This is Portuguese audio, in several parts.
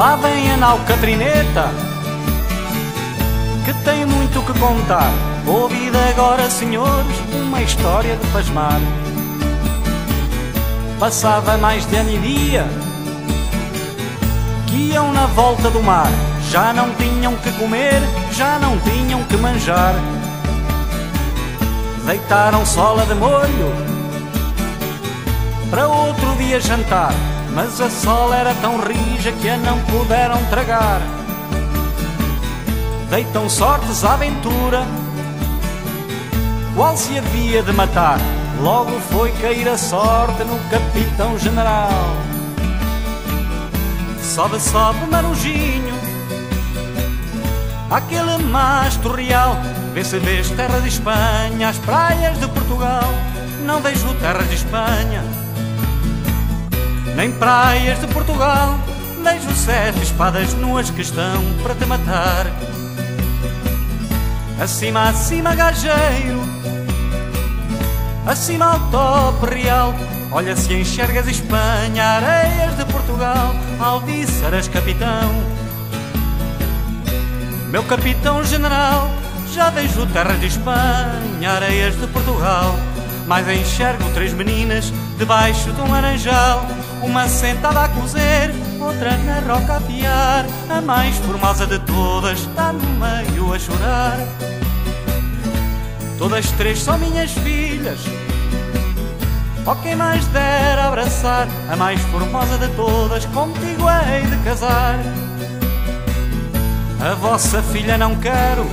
Lá vem a nau Catrineta, que tem muito que contar. Ouvid agora, senhores, uma história de pasmar. Passava mais de ano e dia, que iam na volta do mar. Já não tinham que comer, já não tinham que manjar. Deitaram sola de molho para outro dia jantar. Mas a sola era tão rija que a não puderam tragar. Deitam sortes à aventura, qual se havia de matar. Logo foi cair a sorte no capitão general. Sobe, sobe, marujinho, aquele mastro real. Vê se vês terra de Espanha, as praias de Portugal. Não vejo terras de Espanha nem praias de Portugal. Vejo sete espadas nuas que estão para te matar. Acima, acima, gajeiro, acima ao tope real. Olha se enxergas Espanha, areias de Portugal, Alvíceras, capitão. Meu capitão general, já vejo terras de Espanha, areias de Portugal. Mas enxergo três meninas debaixo de um laranjal uma sentada a cozer, outra na roca a piar. A mais formosa de todas está no meio a chorar. Todas três são minhas filhas. Ó quem mais dera abraçar a mais formosa de todas, contigo hei de casar. A vossa filha não quero,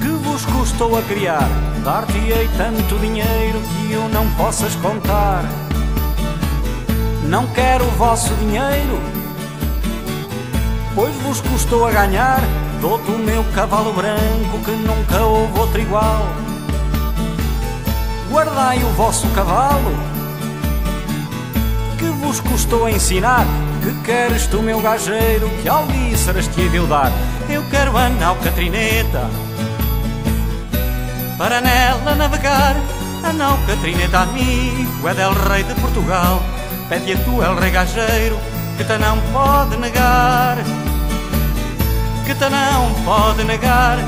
que vos custou a criar. Dar-te-ei tanto dinheiro que eu não possas contar. Não quero o vosso dinheiro, pois vos custou a ganhar. Dou-te o meu cavalo branco que nunca houve outro igual. Guardai o vosso cavalo, que vos custou a ensinar. Que queres tu, meu gajeiro, que alvíceras te de dar? Eu quero a Catrineta, para nela navegar. A nau Catrineta, amigo, é del rei de Portugal. Pede a tu, el regageiro, que te não pode negar, que te não pode negar